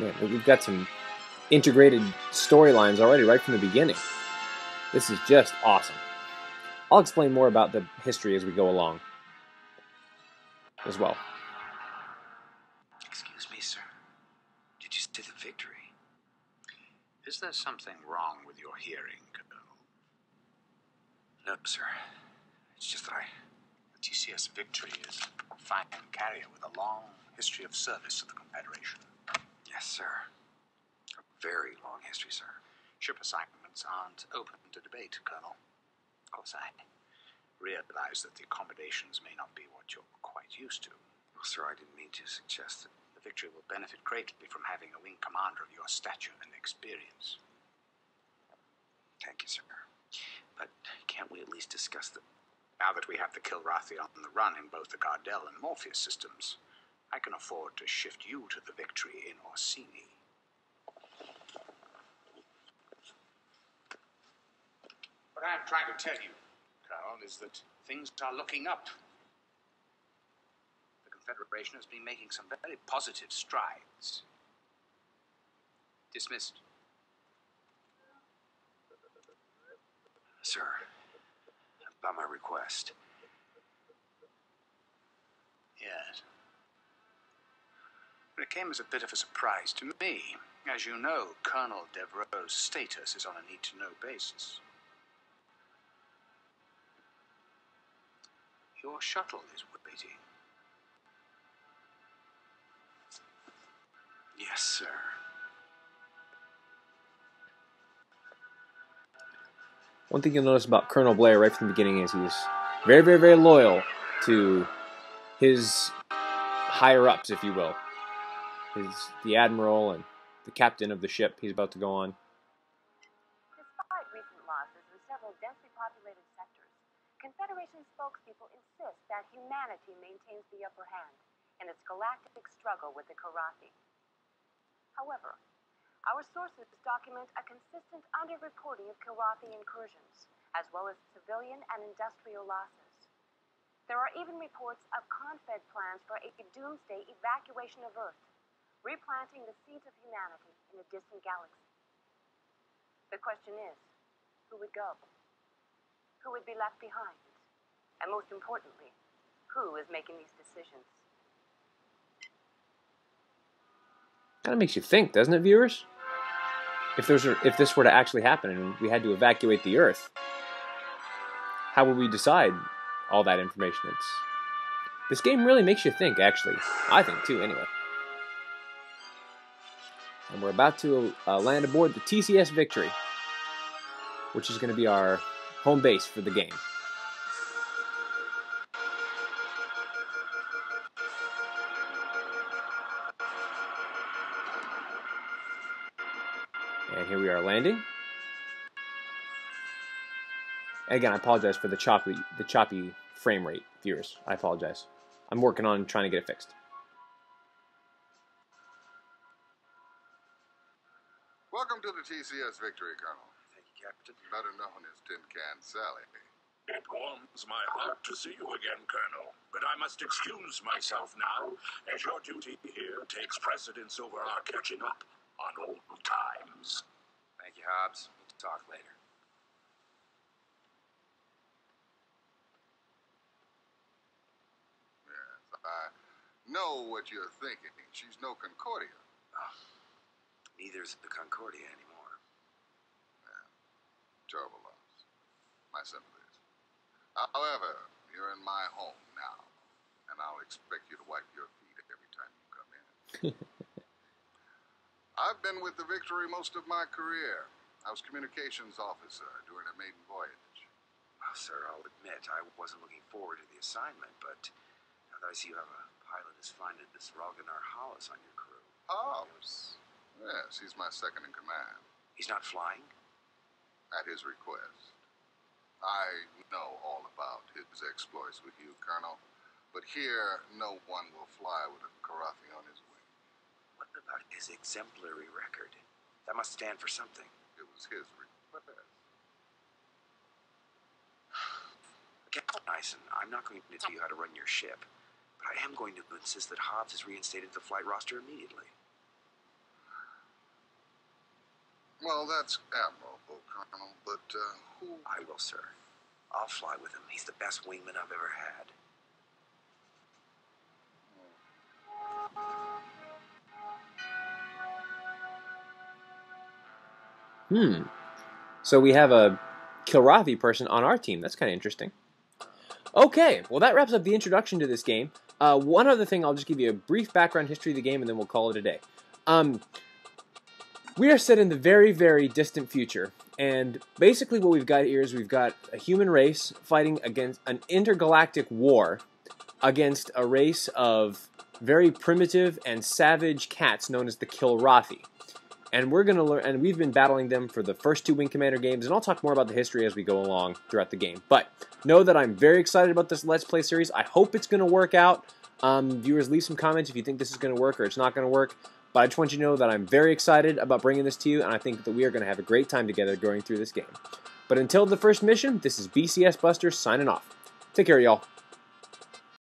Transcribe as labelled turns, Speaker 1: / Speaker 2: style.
Speaker 1: Man, we've got some integrated storylines already right from the beginning. This is just awesome. I'll explain more about the history as we go along as well.
Speaker 2: Excuse me, sir. Did you see the victory?
Speaker 3: Is there something wrong with your hearing, Colonel?
Speaker 2: No, sir. It's just that I.
Speaker 3: The TCS Victory is a fine carrier with a long history of service to the Confederation.
Speaker 2: Yes, sir. A very long history, sir.
Speaker 3: Ship assignments aren't open to debate, Colonel. Of course, I realize that the accommodations may not be what you're quite used to.
Speaker 2: Well, sir, I didn't mean to suggest that.
Speaker 3: The Victory will benefit greatly from having a wing commander of your stature and experience.
Speaker 2: Thank you, sir. But can't we at least discuss the.
Speaker 3: Now that we have the Kilrathi on the run in both the Gardel and Morpheus systems, I can afford to shift you to the Victory in Orsini. What I'm trying to tell you, Colonel, is that things are looking up. The Confederation has been making some very positive strides. Dismissed.
Speaker 2: Sir, about my request.
Speaker 3: Yes. It came as a bit of a surprise to me. As you know, Colonel Devereaux's status is on a need to know basis. Your shuttle is waiting.
Speaker 2: Yes, sir.
Speaker 1: One thing you'll notice about Colonel Blair right from the beginning is he's very, very, very loyal to his higher ups, if you will. His the admiral and the captain of the ship he's about to go on.
Speaker 4: Despite recent losses in several densely populated sectors, Confederation spokespeople insist that humanity maintains the upper hand in its galactic struggle with the Kilrathi. However, our sources document a consistent underreporting of Kilrathi incursions, as well as civilian and industrial losses. There are even reports of Confed plans for a doomsday evacuation of Earth, replanting the seeds of humanity in a distant galaxy. The question is, who would go? Who would be left behind? And most importantly, who is making these decisions?
Speaker 1: Kind of makes you think, doesn't it, viewers? If there's if this were to actually happen and we had to evacuate the Earth, how would we decide all that information? It's this game really makes you think. Actually, I think too. Anyway, and we're about to uh, land aboard the TCS Victory, which is going to be our home base for the game. And here we are landing. Again, I apologize for the choppy the choppy frame rate, viewers. I apologize. I'm working on trying to get it fixed.
Speaker 5: Welcome to the TCS Victory, Colonel.
Speaker 2: Thank you, Captain.
Speaker 5: Better known as Tin Can Sally.
Speaker 6: It warms my heart to see you again, Colonel. But I must excuse myself now, as your duty here takes precedence over our catching up on old times.
Speaker 2: Thank you, Hobbes. We'll talk later.
Speaker 5: Yes, I know what you're thinking. She's no Concordia.
Speaker 2: Neither is the Concordia anymore.
Speaker 5: Terrible loss. My sympathies. However, you're in my home now, and I'll expect you to wipe your feet every time you come in. I've been with the Victory most of my career. I was communications officer during a maiden voyage.
Speaker 2: Well, sir, I'll admit I wasn't looking forward to the assignment, but now that I see you have a pilot as fine as Ralgha nar Hhallas on your crew.
Speaker 5: Oh, Hobbes. Yes, he's my second in command.
Speaker 2: He's not flying?
Speaker 5: At his request. I know all about his exploits with you, Colonel, but here no one will fly with a Kilrathi on his wing.
Speaker 2: What about his exemplary record? That must stand for something.
Speaker 5: It was his request.
Speaker 2: Captain Eisen, I'm not going to tell you how to run your ship, but I am going to insist that Hobbes is reinstated to the flight roster immediately.
Speaker 5: Well, that's admirable, Colonel, but uh, who.
Speaker 2: I will, sir. I'll fly with him. He's the best wingman I've ever had.
Speaker 1: Hmm. So we have a Kilrathi person on our team. That's kind of interesting. Okay, well that wraps up the introduction to this game. Uh, one other thing, I'll just give you a brief background history of the game, and then we'll call it a day. Um, we are set in the very, very distant future, and basically what we've got here is we've got a human race fighting against an intergalactic war against a race of very primitive and savage cats known as the Kilrathi. And we're to learn and we've been battling them for the first two wing commander games and i'll talk more about the history as we go along throughout the game. But know that i'm very excited about this let's play series. I hope it's going to work out. Um, viewers leave some comments if you think this is going to work or it's not going to work but i just want you to know that i'm very excited about bringing this to you and i think that we are going to have a great time together going through this game. But until the first mission this is bcs buster signing off. Take care y'all